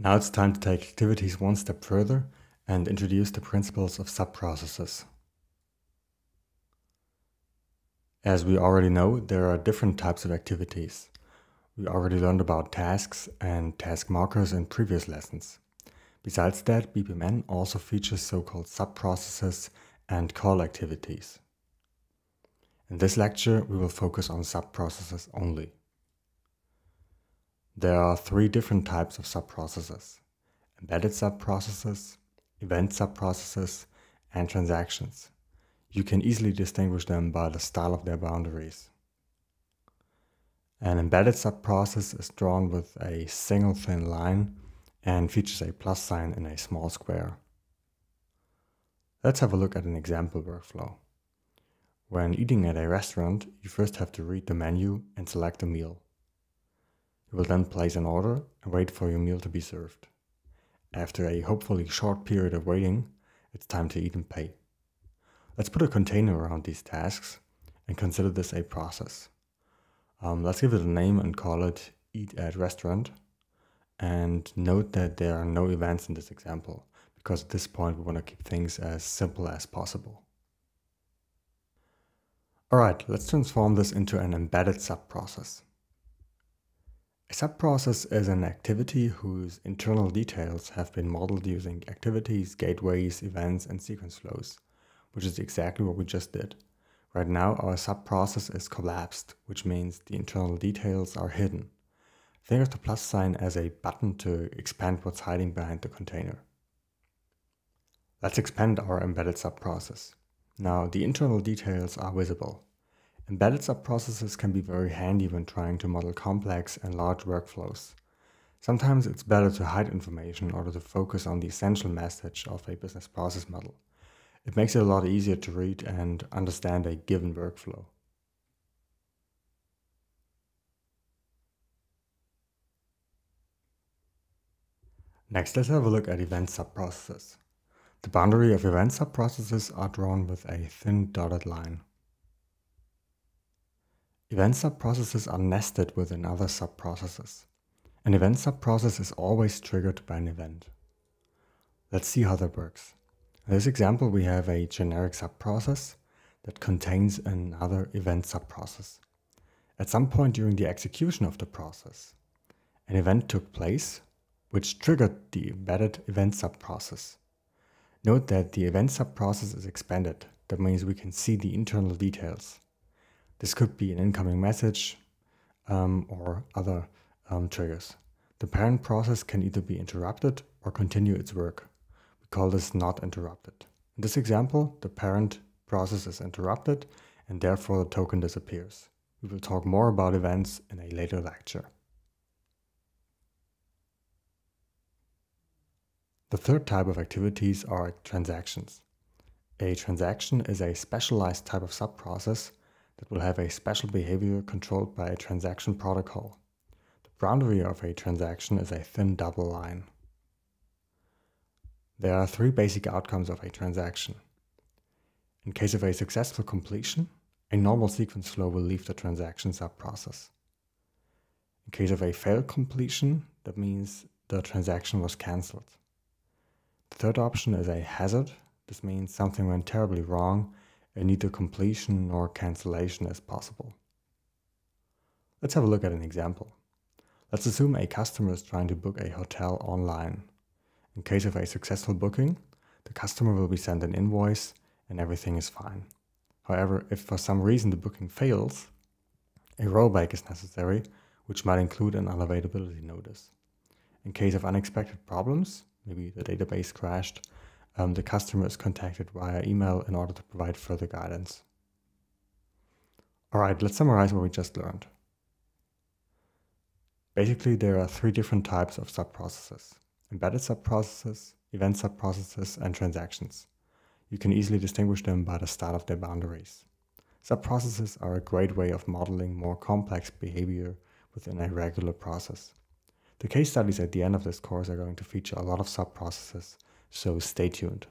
Now it's time to take activities one step further and introduce the principles of subprocesses. As we already know, there are different types of activities. We already learned about tasks and task markers in previous lessons. Besides that, BPMN also features so-called subprocesses and call activities. In this lecture, we will focus on subprocesses only. There are three different types of subprocesses. Embedded subprocesses, event subprocesses, and transactions. You can easily distinguish them by the style of their boundaries. An embedded subprocess is drawn with a single thin line and features a plus sign in a small square. Let's have a look at an example workflow. When eating at a restaurant, you first have to read the menu and select a meal. You will then place an order and wait for your meal to be served. After a hopefully short period of waiting, it's time to eat and pay. Let's put a container around these tasks and consider this a process. Um, let's give it a name and call it eat at restaurant. And note that there are no events in this example because at this point we want to keep things as simple as possible. Alright, let's transform this into an embedded subprocess. A subprocess is an activity whose internal details have been modeled using activities, gateways, events, and sequence flows, which is exactly what we just did. Right now, our subprocess is collapsed, which means the internal details are hidden. Think of the plus sign as a button to expand what's hiding behind the container. Let's expand our embedded subprocess. Now, the internal details are visible. Embedded subprocesses can be very handy when trying to model complex and large workflows. Sometimes it's better to hide information in order to focus on the essential message of a business process model. It makes it a lot easier to read and understand a given workflow. Next, let's have a look at event subprocesses. The boundary of event subprocesses are drawn with a thin dotted line. Event subprocesses are nested within other subprocesses. An event subprocess is always triggered by an event. Let's see how that works. In this example, we have a generic subprocess that contains another event subprocess. At some point during the execution of the process, an event took place which triggered the embedded event subprocess. Note that the event subprocess is expanded. That means we can see the internal details. This could be an incoming message um, or other um, triggers. The parent process can either be interrupted or continue its work. We call this not interrupted. In this example, the parent process is interrupted and therefore the token disappears. We will talk more about events in a later lecture. The third type of activities are transactions. A transaction is a specialized type of subprocess that will have a special behavior controlled by a transaction protocol. The boundary of a transaction is a thin double line. There are three basic outcomes of a transaction. In case of a successful completion, a normal sequence flow will leave the transaction subprocess. In case of a failed completion, that means the transaction was cancelled. The third option is a hazard. This means something went terribly wrong and neither completion nor cancellation is possible. Let's have a look at an example. Let's assume a customer is trying to book a hotel online. In case of a successful booking, the customer will be sent an invoice and everything is fine. However, if for some reason the booking fails, a rollback is necessary, which might include an unavailability notice. In case of unexpected problems, maybe the database crashed, um, the customer is contacted via email in order to provide further guidance. All right, let's summarize what we just learned. Basically, there are three different types of subprocesses. Embedded subprocesses, event subprocesses, and transactions. You can easily distinguish them by the start of their boundaries. Subprocesses are a great way of modeling more complex behavior within a regular process. The case studies at the end of this course are going to feature a lot of subprocesses so stay tuned.